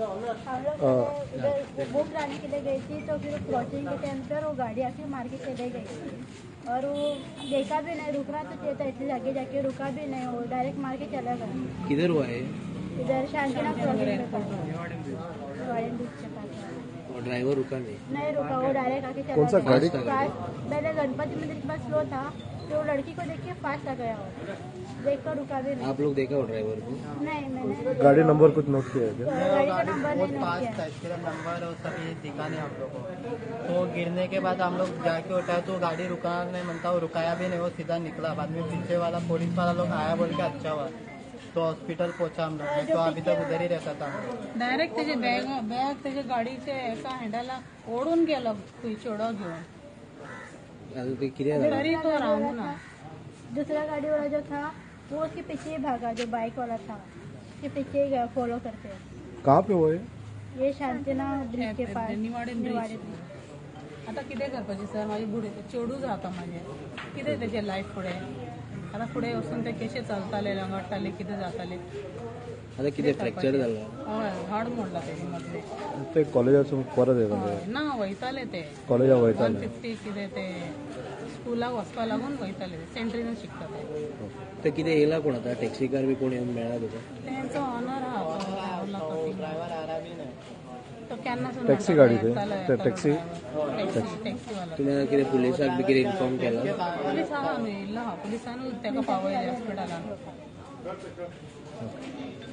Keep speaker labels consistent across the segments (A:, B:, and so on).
A: हम लोग लाने के लिए गई थी तो फिर क्रॉसिंग के टाइम पर वो गाड़ी आके मार के चले गई थी और वो देखा भी नहीं रुकना तो चेता इतने आगे जाके रुका भी नहीं वो डायरेक्ट मार के चला गया
B: किधर हुआ है?
A: पास
B: और ड्राइवर रुका नहीं।
A: नहीं रुका वो डायरेक्ट आके चला
C: कौन सा गाड़ी?
A: फास्ट पहले गणपति मंदिर के पास स्लो था तो लड़की को देख के फास्ट आ गया वो। देख कर रुका भी नहीं।
B: आप लोग देखा हो ड्राइवर को?
A: नहीं मैंने
C: गाड़ी नंबर कुछ नोट किया है क्या?
A: गाड़ी का नंबर
D: बहुत
A: नहीं नोट किया।
D: था नंबर और सभी दिखा नहीं हम लोग को। तो गिरने के बाद हम लोग जाके उठाए तो गाड़ी रुका नहीं मनता वो रुकाया भी नहीं वो सीधा निकला। बाद में पीछे वाला पुलिस वाला लोग आया बोल के अच्छा हुआ। तो हॉस्पिटल पहुँचा हम लोग। तो अभी तक उधर ही रहता था।
E: डायरेक्ट त्याचे बॅग बॅग त्याच्या गाडीचे एका हँडलला ओढून गेला चोडा घेऊन
B: आता ते किती झालं
E: तरी तो राहू ना।
A: दूसरा गाड़ी वाला जो था वो उसके पीछे ही भागा जो बाइक वाला था। उसके पीछे ही गया फॉलो करते।
C: कहाँ पे हुआ है
A: ये शांतिना ब्रिज के पास
E: निवाडे
A: निवाडे
E: ब्रिज। आता कितें करपाचें सर माझे बुडे चेडूच जाता माझे कितें तेजे लायफ फुडें आता फुडें वचून ते कशें चलताले लंगडटाले कितें जाताले.
B: आता किती फ्रॅक्चर झालं.
E: हय हाड मोडला तेजे मदले
C: ते कॉलेजासून परत
E: हय ना वयताले ते.
C: कॉलेजा
E: वन
C: वयताले
E: फिफ्टी कितें ते. स्कुलाक वचपा लागून वयताले सेंट्रीन शिकता ते.
B: तर किती येला कोण आता टॅक्सी कार बी कोण येऊन मेळा तुका
E: तेंचो ऑनर आहा तो रावला तो.
D: ड्रायव्हर आला भी नाही
E: तो
C: टॅक्सी गाडी
E: तो
C: ते? ते टॅक्सी?
E: टॅक्सी टॅक्सीवाला
B: तुम्ही किती पुलिसाक बी किती इन्फॉर्म केला
E: पुलीस आहा न्हू येयल्लो आहा पुलिसानूच तेका पावयले हॉस्पिटलान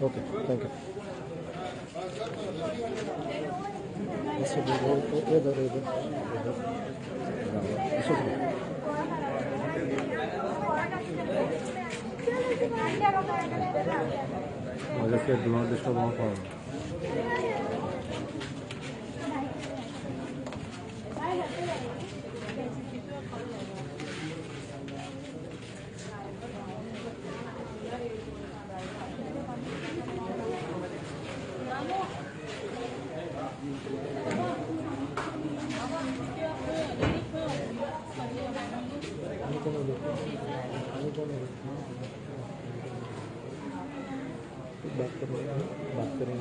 C: okay thank you disturb bakteri bakteri.